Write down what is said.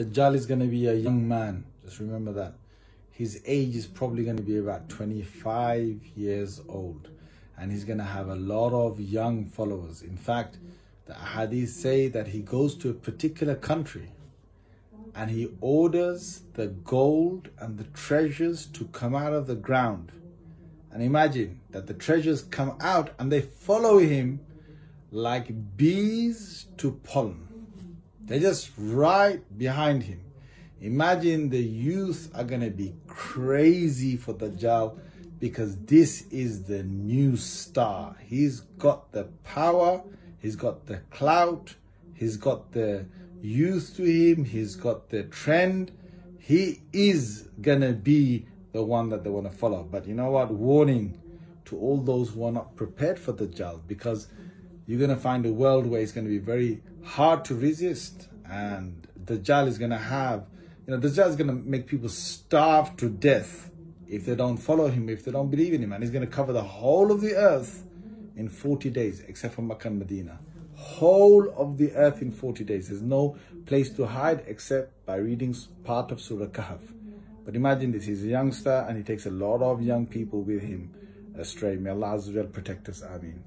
Dajjal is going to be a young man. Just remember that. His age is probably going to be about 25 years old. And he's going to have a lot of young followers. In fact, the hadith say that he goes to a particular country and he orders the gold and the treasures to come out of the ground. And imagine that the treasures come out and they follow him like bees to pollen. They're just right behind him. Imagine the youth are going to be crazy for Dajjal because this is the new star. He's got the power, he's got the clout, he's got the youth to him, he's got the trend. He is going to be the one that they want to follow. But you know what? Warning to all those who are not prepared for Dajjal because you're going to find a world where it's going to be very hard to resist. And Dajjal is going to have, you know, Dajjal is going to make people starve to death if they don't follow him, if they don't believe in him. And he's going to cover the whole of the earth in 40 days, except for Makkah and Medina. Whole of the earth in 40 days. There's no place to hide except by reading part of Surah Kahf. But imagine this, he's a youngster and he takes a lot of young people with him astray. May Allah Azza protect us. Ameen.